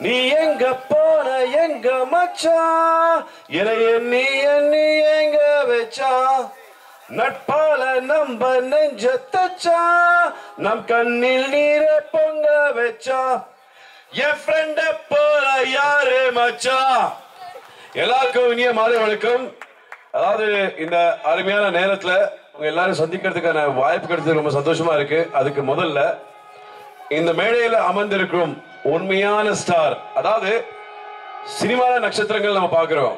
நீ எங்க போன எங்க மச்சான் இளைய நீ நீ எங்க வச்சா? நட்பால நம்ப நெஞ்ச தச்சா? நம் கண்ணில் நீரை பொங்க வச்சா? என் ஃப்ரெண்ட போல யாரு மச்சா? எல்லாருக்கும் இனிய மாலை வணக்கம். அதாவது இந்த அருமையான நேரத்துல உங்க எல்லாரும் சந்திக்கிறதுக்கான வாய்ப்பு கிடைச்சது ரொம்ப சந்தோஷமா இருக்கு. அதுக்கு முதல்ல இந்த மேடையில அமர்ந்திருக்கும் உண்மையான ஸ்டார் அதாவது சினிமால நட்சத்திரங்கள் நம்ம பாக்குறோம்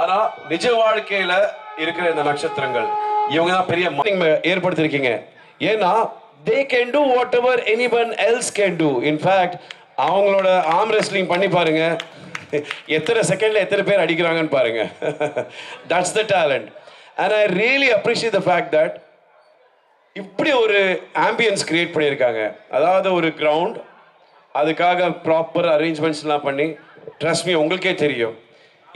ஆனா நிஜ வாழ்க்கையில இருக்கிற இந்த நட்சத்திரங்கள் இவங்க தான் பெரிய marketing ஏற்படுத்திருக்கீங்க. ஏன்னா they can do whatever எனிபன் else can do in fact அவங்களோட ஆம் ரெஸ்லிங் பண்ணி பாருங்க. எத்தனை செகண்ட்ல எத்தனை பேர் அடிக்கிறாங்கன்னு பாருங்க. That's the talent and I really appreciate the fact that இப்படி ஒரு ஆம்பியன்ஸ் கிரியேட் பண்ணியிருக்காங்க. அதாவது ஒரு கிரவுண்ட் அதுக்காக ப்ராப்பர் அரேஞ்ச்மெண்ட்ஸ்லாம் பண்ணி ட்ரஸ்ட் மீ உங்களுக்கே தெரியும்.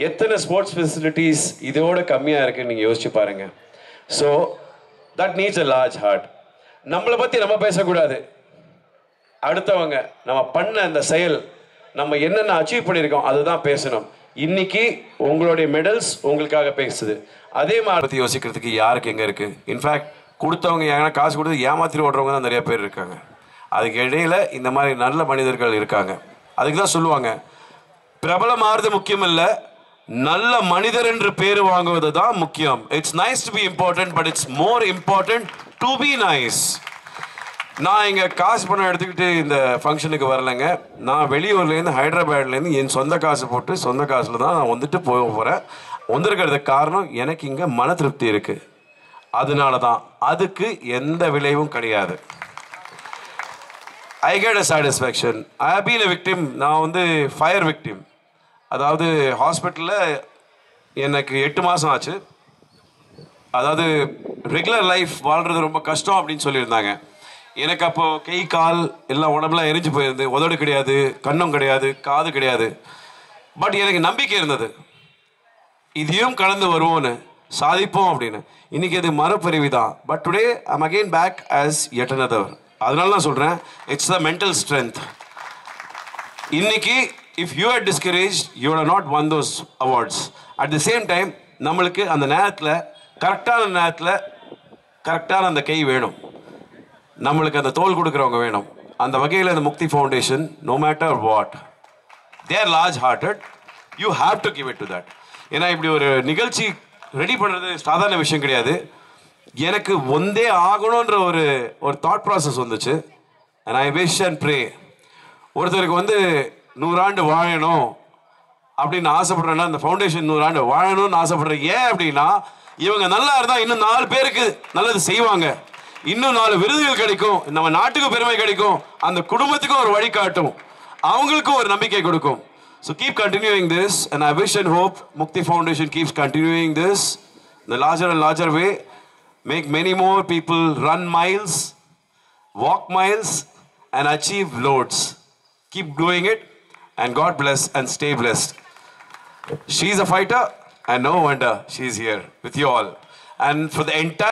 எத்தனை ஸ்போர்ட்ஸ் ஃபெசிலிட்டிஸ் இதோட கம்மியாக இருக்குன்னு நீங்கள் யோசிச்சு பாருங்க. So that needs a large heart நம்மளை பற்றி நம்ம பேசக்கூடாது. அடுத்தவங்க நம்ம பண்ண அந்த செயல் நம்ம என்னென்ன அச்சீவ் பண்ணியிருக்கோம் அதுதான் பேசணும். இன்னைக்கு உங்களுடைய மெடல்ஸ் உங்களுக்காக பேசுது. அதே மாதிரி பற்றி யோசிக்கிறதுக்கு யாருக்கு எங்கே இருக்குது இன்ஃபேக்ட் கொடுத்தவங்க ஏன்னா காசு கொடுத்து ஏமாத்திரி ஓடுறவங்க தான் நிறைய பேர் இருக்காங்க. அதுக்கு இடையில் இந்த மாதிரி நல்ல மனிதர்கள் இருக்காங்க. அதுக்கு தான் சொல்லுவாங்க பிரபலமாகிறது முக்கியம் இல்லை நல்ல மனிதர் என்று பேர் வாங்குவது தான் முக்கியம். It's nice to be important but it's more important to be nice நான் இங்கே காசு பணம் எடுத்துக்கிட்டு இந்த ஃபங்க்ஷனுக்கு வரலைங்க. நான் வெளியூர்லேருந்து ஹைதராபாத்லேருந்து என் சொந்த காசு போட்டு சொந்த காசில் தான் நான் வந்துட்டு போக போகிறேன் வந்திருக்கிறதுக்கு காரணம் எனக்கு இங்கே மன திருப்தி இருக்குது அதனால தான் அதுக்கு எந்த விளைவும் கிடையாது. I got a satisfaction I been a victim நான் வந்து ஃபயர் விக்டிம் அதாவது ஹாஸ்பிட்டலில் எனக்கு எட்டு மாதம் ஆச்சு. அதாவது ரெகுலர் லைஃப் வாழ்கிறது ரொம்ப கஷ்டம் அப்படின்னு சொல்லியிருந்தாங்க. எனக்கு அப்போ கை கால் எல்லாம் உடம்புலாம் எரிஞ்சு போயிருந்து உதடு கிடையாது கண்ணும் கிடையாது காது கிடையாது. பட் எனக்கு நம்பிக்கை இருந்தது. இதையும் கடந்து வருவோன்னு சாதிப்போம் அப்படின்னு. இன்றைக்கி அது மறுபிரிவு தான் but today I'm again back as at another. அதனால நான் சொல்கிறேன் இட்ஸ் த மென்டல் ஸ்ட்ரென்த் இன்னைக்கு if you are discourage you are not one those awards at the same time நம்மளுக்கு அந்த நேரத்தில் கரெக்டான நேரத்தில் கரெக்டான அந்த கை வேணும். நம்மளுக்கு அந்த தோல் கொடுக்குறவங்க வேணும். அந்த வகையில் இந்த Mukti Foundation no matter what there large hearted you have to give it to that ஏன்னா இப்படி ஒரு நிகழ்ச்சி ரெடி பண்ணுறது சாதாரண விஷயம் கிடையாது. எனக்கு ஒந்தே ஆகணுன்ற ஒரு ஒரு தாட் ப்ராசஸ் வந்துச்சு. And I wish and pray ஒருத்தருக்கு வந்து நூறாண்டு வாழணும் அப்படின்னு ஆசைப்படுறேன்னா அந்த ஃபவுண்டேஷன் நூறாண்டு வாழணும்னு ஆசைப்படுறேன் ஏன் அப்படின்னா இவங்க நல்லா இருந்தால் இன்னும் நாலு பேருக்கு நல்லது செய்வாங்க. இன்னும் நாலு விருதுகள் கிடைக்கும். நம்ம நாட்டுக்கு பெருமை கிடைக்கும். அந்த குடும்பத்துக்கும் ஒரு வழிகாட்டும் அவங்களுக்கும் ஒரு நம்பிக்கை கொடுக்கும். So keep continuing this and I wish and hope Mukti Foundation keeps continuing this இந்த larger and larger way make many more people run miles, walk miles, and achieve loads. Keep doing it, and God bless and stay blessed. She's a fighter, and no wonder she's here with you all. And for the entire